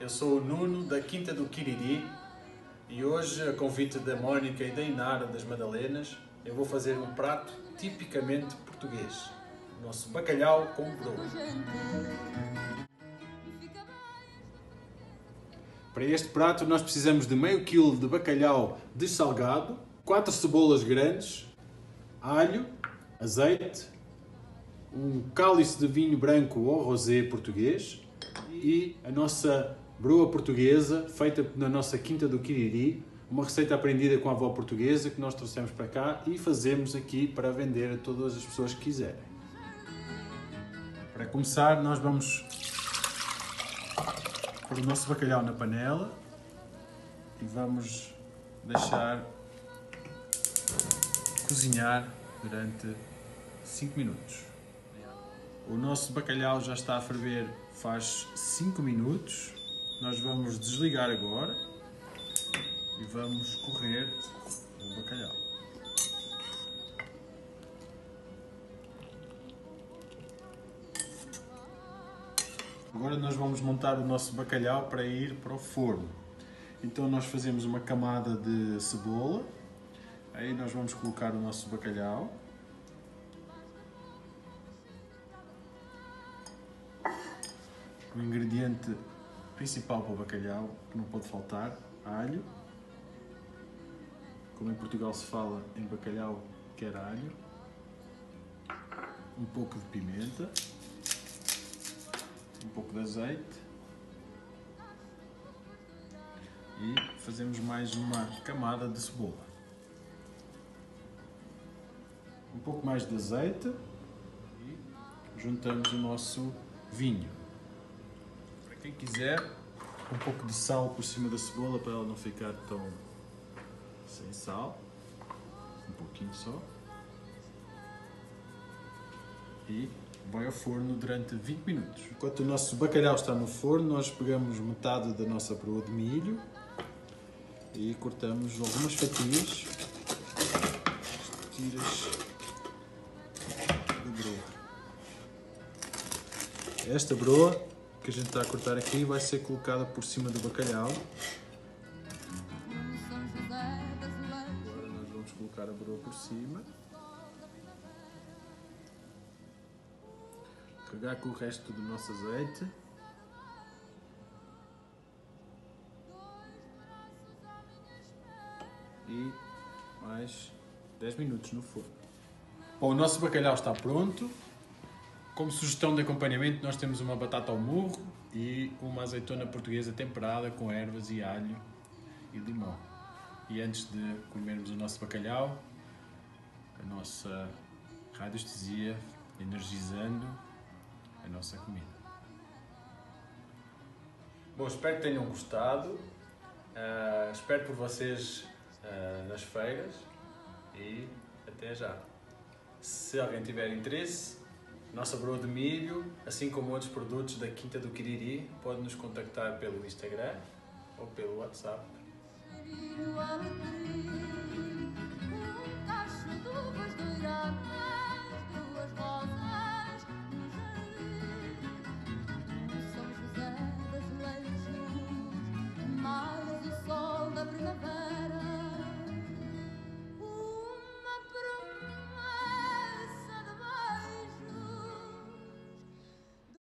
eu sou o Nuno da Quinta do Quiriri e hoje, a convite da Mónica e da Inara das Madalenas, eu vou fazer um prato tipicamente português, o nosso bacalhau com broa. Para este prato nós precisamos de meio quilo de bacalhau dessalgado, quatro cebolas grandes, alho, azeite, um cálice de vinho branco ou rosé português e a nossa broa portuguesa feita na nossa quinta do Quiriri, uma receita aprendida com a avó portuguesa que nós trouxemos para cá e fazemos aqui para vender a todas as pessoas que quiserem. Para começar, nós vamos pôr o nosso bacalhau na panela e vamos deixar cozinhar durante 5 minutos. O nosso bacalhau já está a ferver faz 5 minutos. Nós vamos desligar agora e vamos correr o bacalhau. Agora nós vamos montar o nosso bacalhau para ir para o forno. Então nós fazemos uma camada de cebola, aí nós vamos colocar o nosso bacalhau. O ingrediente principal para o bacalhau, que não pode faltar, alho. Como em Portugal se fala em bacalhau, quer alho. Um pouco de pimenta. Um pouco de azeite. E fazemos mais uma camada de cebola. Um pouco mais de azeite. E juntamos o nosso vinho. Quem quiser, um pouco de sal por cima da cebola para ela não ficar tão sem sal. Um pouquinho só. E vai ao forno durante 20 minutos. Enquanto o nosso bacalhau está no forno, nós pegamos metade da nossa broa de milho e cortamos algumas fatias, tiras broa. Esta broa que a gente está a cortar aqui vai ser colocada por cima do bacalhau. Agora nós vamos colocar a broa por cima. Carregar com o resto do nosso azeite. E mais 10 minutos no forno. Bom, o nosso bacalhau está pronto. Como sugestão de acompanhamento, nós temos uma batata ao murro e uma azeitona portuguesa temperada com ervas e alho e limão. E antes de comermos o nosso bacalhau, a nossa radiestesia energizando a nossa comida. Bom, espero que tenham gostado. Uh, espero por vocês uh, nas feiras e até já. Se alguém tiver interesse, nossa broa de milho, assim como outros produtos da Quinta do Quiriri, pode nos contactar pelo Instagram ou pelo WhatsApp.